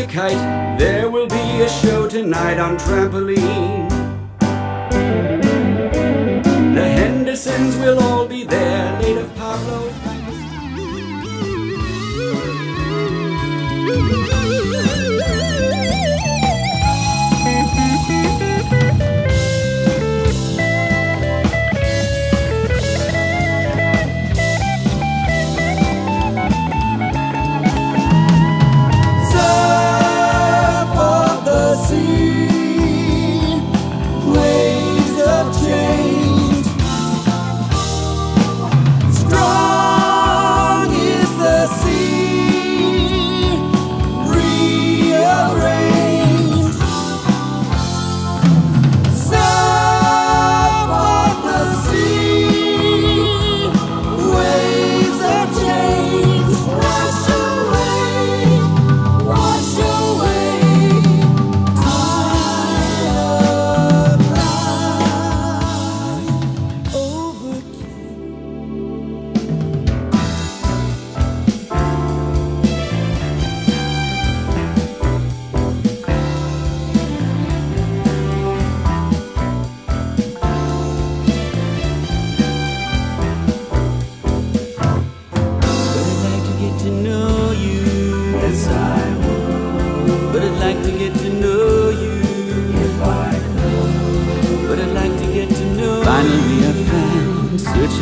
kite. There will be a show tonight on trampoline. The Hendersons will all be there,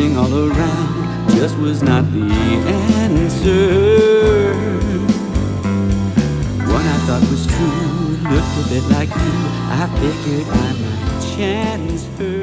searching all around, just was not the answer. What I thought was true looked a bit like you. I figured I might chance her.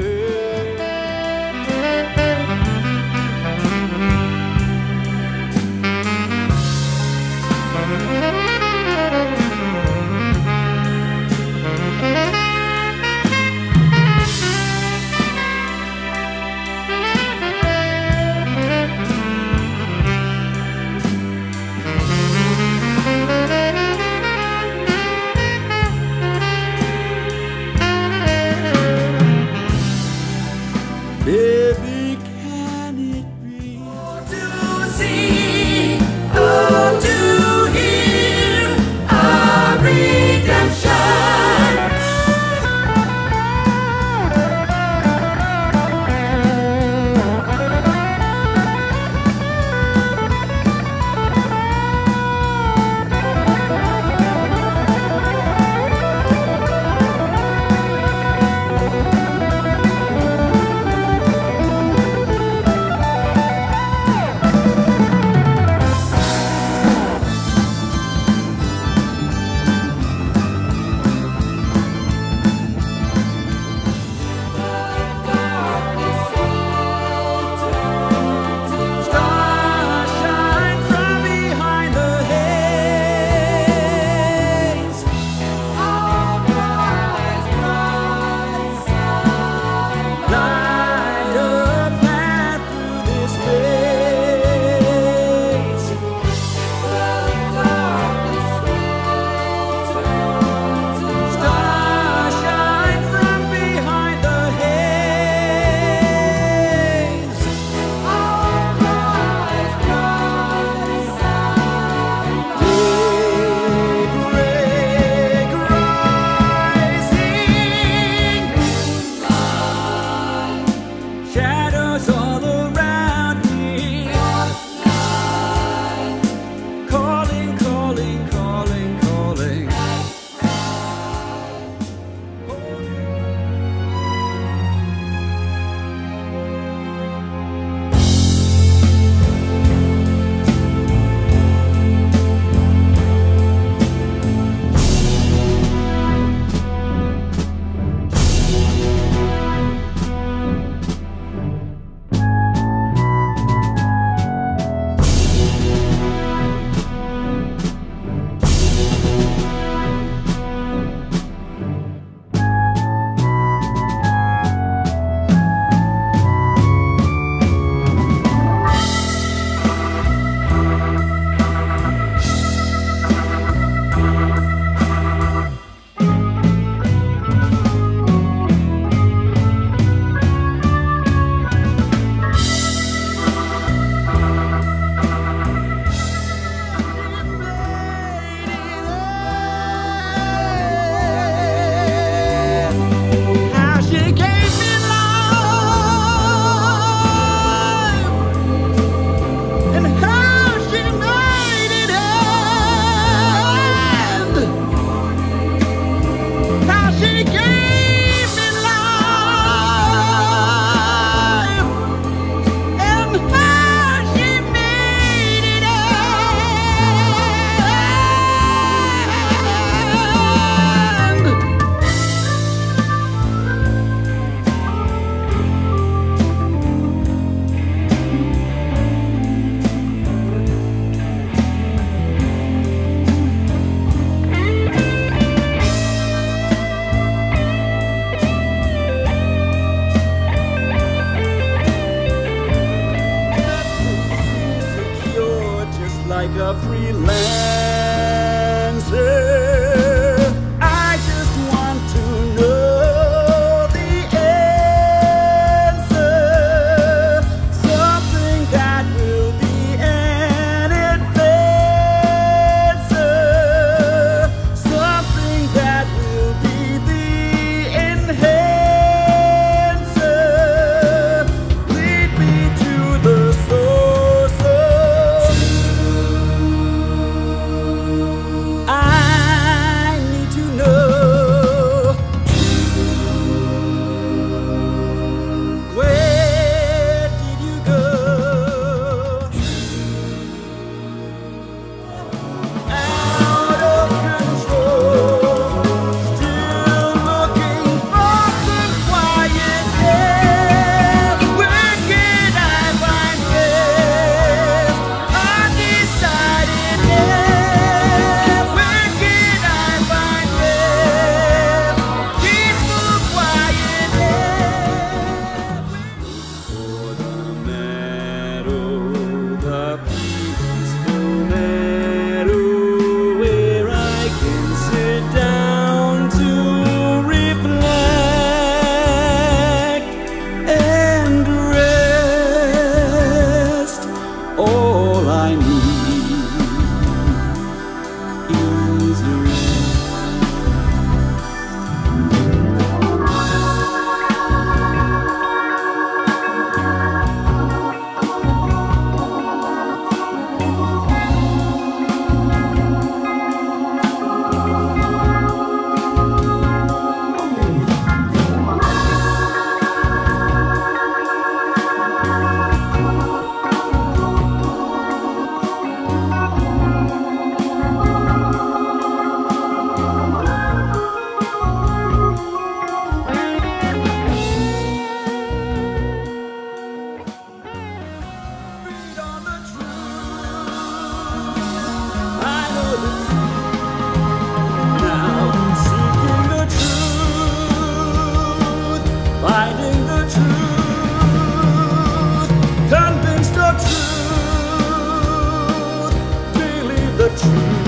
true.